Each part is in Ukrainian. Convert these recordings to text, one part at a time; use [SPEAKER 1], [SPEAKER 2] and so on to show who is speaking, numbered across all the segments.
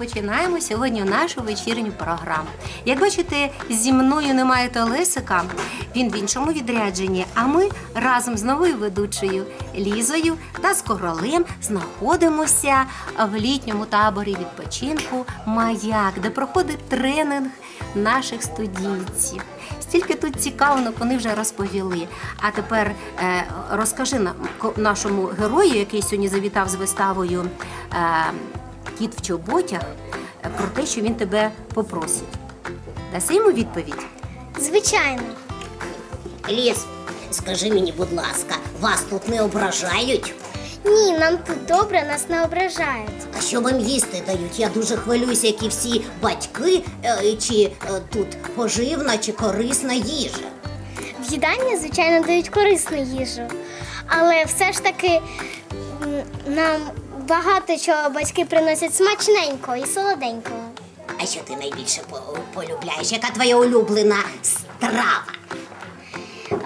[SPEAKER 1] розпочинаємо сьогодні нашу вечірню програму. Як бачите, зі мною немає Толесика, він в іншому відрядженні. А ми разом з новою ведучою Лізою та з королем знаходимося в літньому таборі відпочинку Маяк, де проходить тренинг наших студійців. Стільки тут цікавинок вони вже розповіли. А тепер е, розкажи нашому герою, який сьогодні завітав з виставою е, Кіт в чоботях, е, про те, що він тебе попросить. Даси йому відповідь?
[SPEAKER 2] Звичайно.
[SPEAKER 3] Ліс, скажи мені, будь ласка, вас тут не ображають?
[SPEAKER 2] Ні, нам тут добре, нас не ображають.
[SPEAKER 3] А що вам їсти дають? Я дуже хвилююся, як і всі батьки, е, чи е, тут поживна чи корисна їжа.
[SPEAKER 2] В їдальні, звичайно, дають корисну їжу. Але все ж таки нам багато чого батьки приносять смачненького і солоденького.
[SPEAKER 3] А що ти найбільше полюбляєш? Яка твоя улюблена страва?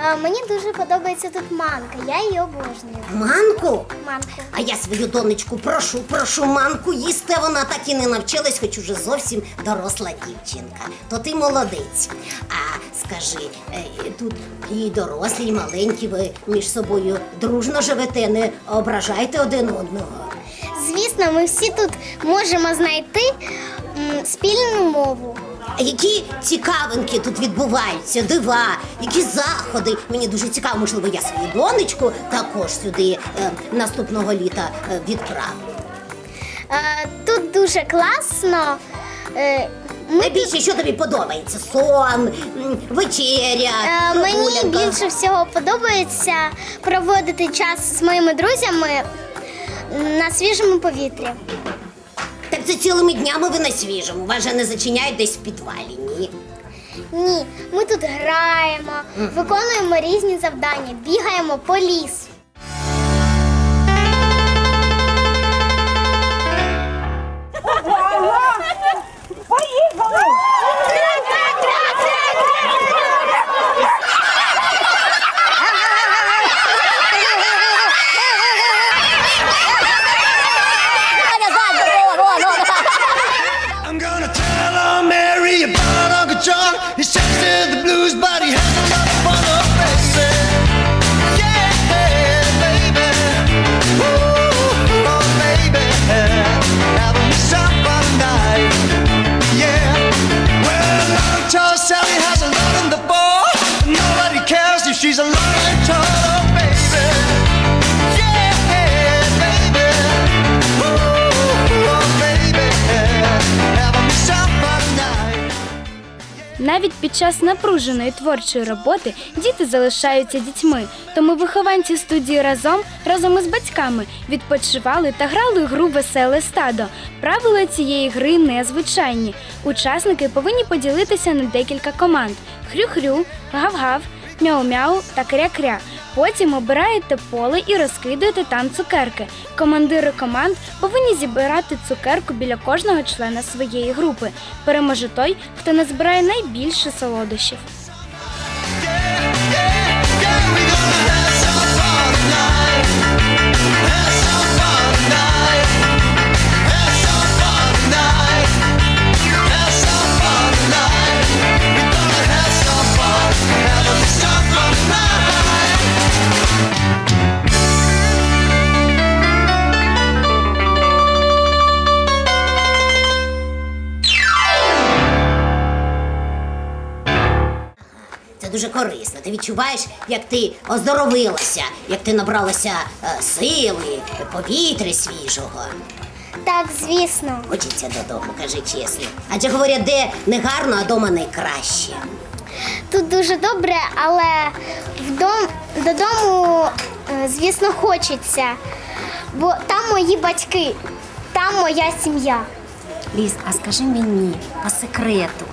[SPEAKER 2] А, мені дуже подобається тут манка, я її обожнюю.
[SPEAKER 3] Манку?
[SPEAKER 2] Манку.
[SPEAKER 3] А я свою донечку прошу, прошу манку їсти. Вона так і не навчилась, хоч уже зовсім доросла дівчинка. То ти молодець. А скажи, е, тут і дорослі, і маленькі, ви між собою дружно живете, не ображайте один одного.
[SPEAKER 2] Звісно, ми всі тут можемо знайти м, спільну мову.
[SPEAKER 3] Які цікавинки тут відбуваються, дива, які заходи. Мені дуже цікаво, можливо, я свою донечку також сюди е, наступного літа е, відправлю.
[SPEAKER 2] Е, тут дуже класно. Е, ми
[SPEAKER 3] Найбільше, що тобі подобається? Сон, м, вечеря,
[SPEAKER 2] Е, Мені
[SPEAKER 3] прогулянка?
[SPEAKER 2] більше всього подобається проводити час з моїми друзями на свіжому повітрі.
[SPEAKER 3] Так це цілими днями ви на свіжому. Вас же не зачиняють десь в підвалі, ні.
[SPEAKER 2] Ні, ми тут граємо, виконуємо різні завдання, бігаємо по лісу.
[SPEAKER 4] She's a fun.
[SPEAKER 5] Навіть під час напруженої творчої роботи діти залишаються дітьми, тому вихованці студії разом разом із батьками відпочивали та грали гру Веселе стадо. Правила цієї гри незвичайні. Учасники повинні поділитися на декілька команд: хрю-хрю, гав-гав, мяу-мяу та кря-кря. Потім обираєте поле і розкидуєте там цукерки. Командири команд повинні зібрати цукерку біля кожного члена своєї групи. Переможе той, хто назбирає найбільше солодощів.
[SPEAKER 3] Дуже корисно. Ти відчуваєш, як ти оздоровилася, як ти набралася е, сили, повітря свіжого.
[SPEAKER 2] Так, звісно.
[SPEAKER 3] Хочеться додому, кажи чесно. Адже говорять, де не гарно, а дома найкраще.
[SPEAKER 2] Тут дуже добре, але вдом, додому, е, звісно, хочеться. Бо там мої батьки, там моя сім'я.
[SPEAKER 1] Ліз, а скажи мені по секрету.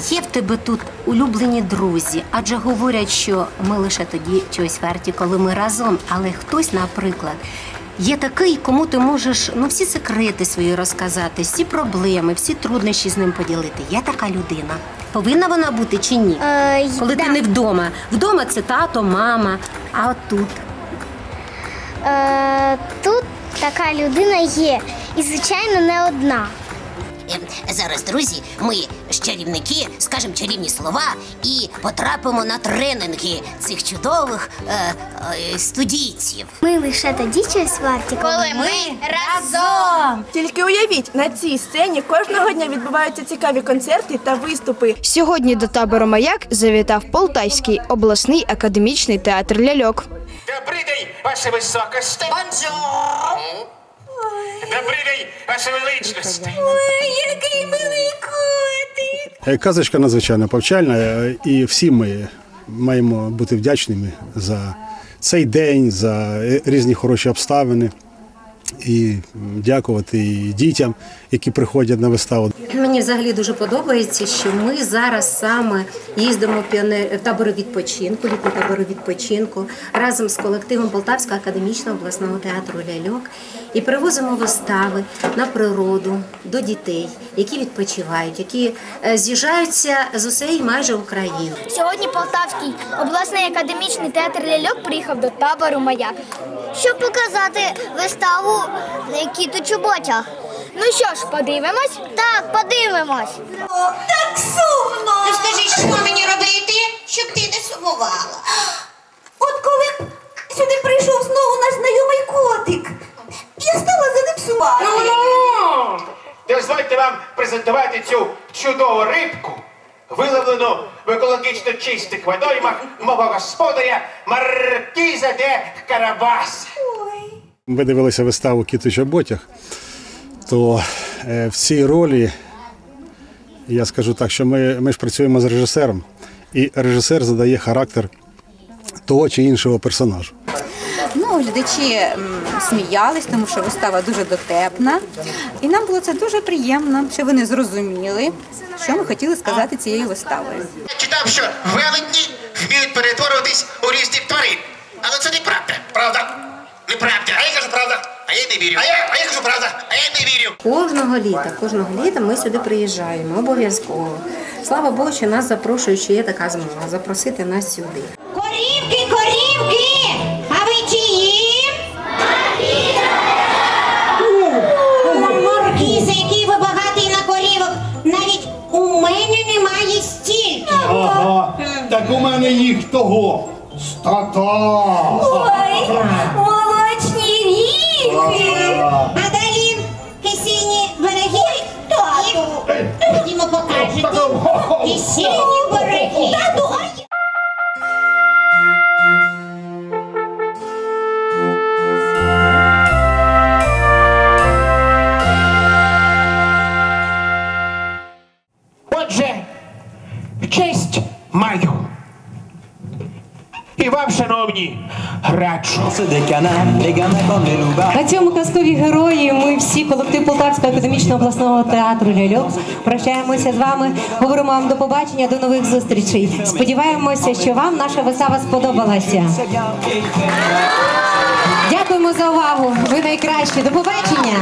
[SPEAKER 1] Є в тебе тут улюблені друзі, адже говорять, що ми лише тоді чогось варті, коли ми разом. Але хтось, наприклад, є такий, кому ти можеш ну всі секрети свої розказати, всі проблеми, всі труднощі з ним поділити. Є така людина. Повинна вона бути чи ні?
[SPEAKER 2] Е,
[SPEAKER 1] Коли
[SPEAKER 2] да.
[SPEAKER 1] ти не вдома. Вдома це тато, мама, а от тут.
[SPEAKER 6] е, тут така людина є. І, звичайно, не одна.
[SPEAKER 3] Ем, Зараз, друзі, ми ж чарівники, скажемо чарівні слова і потрапимо на тренінги цих чудових е, е, студійців.
[SPEAKER 6] Ми лише тоді щось варті, коли ми разом.
[SPEAKER 7] Тільки уявіть, на цій сцені кожного дня відбуваються цікаві концерти та виступи.
[SPEAKER 8] Сьогодні до табору Маяк завітав Полтавський обласний академічний театр ляльок.
[SPEAKER 9] Добрий день, ваше високосте. Бонжур. Добрий день, ваше величність.
[SPEAKER 10] Е, Казочка надзвичайно повчальна, е, і всі ми маємо бути вдячними за цей день, за е, різні хороші обставини. І дякувати і дітям, які приходять на виставу.
[SPEAKER 1] Мені взагалі дуже подобається, що ми зараз саме їздимо в піонер- в табори відпочинку, літні табори відпочинку разом з колективом Полтавського академічного обласного театру ляльок і привозимо вистави на природу до дітей, які відпочивають, які е, з'їжджаються з усієї майже України.
[SPEAKER 11] Сьогодні Полтавський обласний академічний театр ляльок приїхав до табору Маяк.
[SPEAKER 6] Щоб показати виставу Кіту Чоботя.
[SPEAKER 11] Ну що ж, подивимось?
[SPEAKER 6] Так, подивимось.
[SPEAKER 12] Так сумно. Ти скажи, що мені робити, щоб ти не сумувала. От коли сюди прийшов знову наш знайомий котик, я стала за ним сумувати.
[SPEAKER 9] Ну, дозвольте вам презентувати цю чудову рибку, виловлену в екологічно чистих водоймах мого господаря Маркіза де Карабаса.
[SPEAKER 10] Ми дивилися виставу Кіт у то е, в цій ролі я скажу так, що ми, ми ж працюємо з режисером, і режисер задає характер того чи іншого персонажу.
[SPEAKER 13] Ну, глядачі сміялись, тому що вистава дуже дотепна. І нам було це дуже приємно, що вони зрозуміли, що ми хотіли сказати цією виставою.
[SPEAKER 9] Я читав, що велетні вміють перетворюватись у різних тварин. Але це неправда. Правда? Неправда. А я кажу правда. А я не вірю. А я, а я кажу правда. А я не вірю.
[SPEAKER 1] Кожного літа, кожного літа ми сюди приїжджаємо обов'язково. Слава Богу, що нас запрошують, що є така змога запросити нас сюди.
[SPEAKER 14] Так у мене їх того. Стата.
[SPEAKER 12] Ой, молочні ріки. А далі кисіні береги. Тату. Ходімо покажете. Кисіні береги. Тату, а я-
[SPEAKER 9] Отже, честь маю. І вам, шановні, раджу.
[SPEAKER 15] На цьому казкові герої ми всі колектив Полтавського академічного обласного театру ляльок прощаємося з вами. Говоримо вам до побачення, до нових зустрічей. Сподіваємося, що вам наша вистава сподобалася. Дякуємо за увагу. Ви найкращі. До побачення.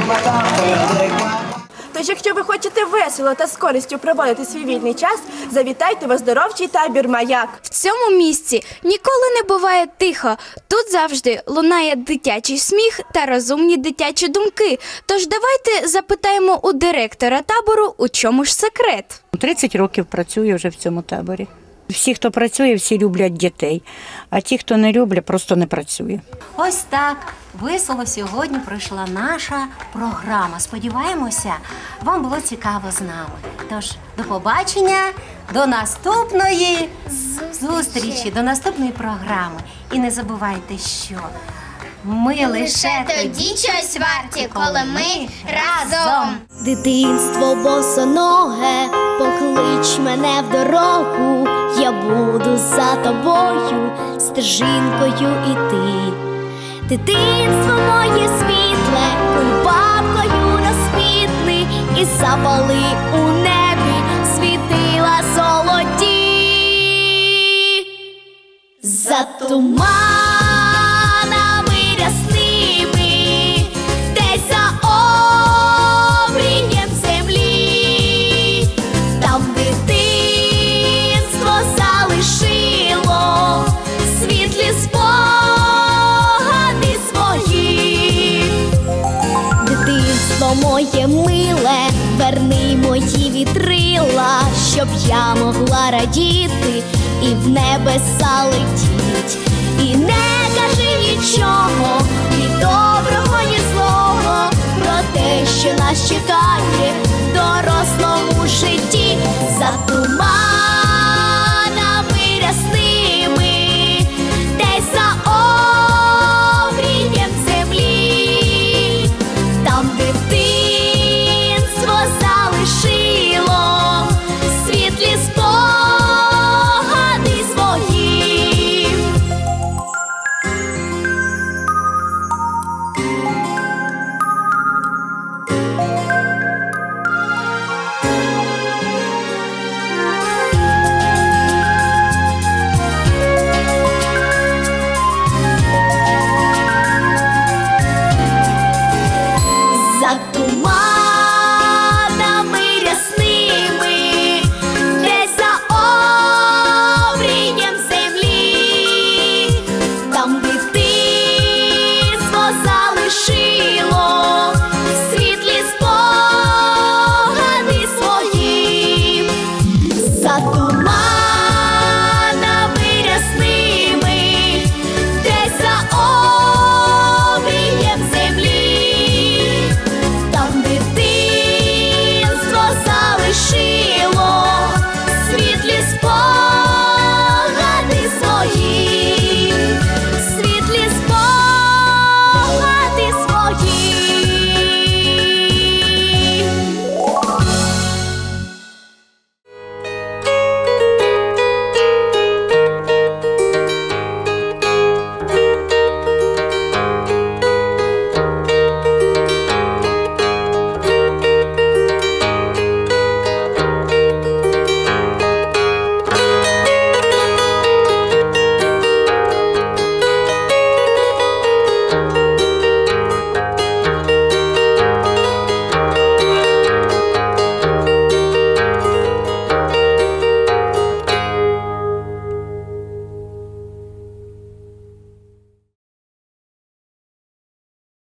[SPEAKER 7] Тож, якщо ви хочете весело та з користю проводити свій вільний час, завітайте в оздоровчий табір Маяк.
[SPEAKER 11] В цьому місці ніколи не буває тихо. Тут завжди лунає дитячий сміх та розумні дитячі думки. Тож давайте запитаємо у директора табору, у чому ж секрет.
[SPEAKER 13] 30 років працюю вже в цьому таборі. Всі, хто працює, всі люблять дітей, а ті, хто не люблять, просто не працює.
[SPEAKER 1] Ось так весело сьогодні пройшла наша програма. Сподіваємося, вам було цікаво з нами. Тож до побачення, до наступної зустрічі, до наступної програми. І не забувайте, що ми лише тоді щось варті, коли ми разом.
[SPEAKER 6] Дитинство босоноге, поклич мене в дорогу, я буду за тобою стежинкою іти. Дитинство моє світле, кульбабкою розквітни і запали у небі світила золоті. За туманами щоб я могла радіти і в небеса летіть, і не кажи нічого, ні доброго, ні злого, про те, що нас чекає в дорослому житті, за туман.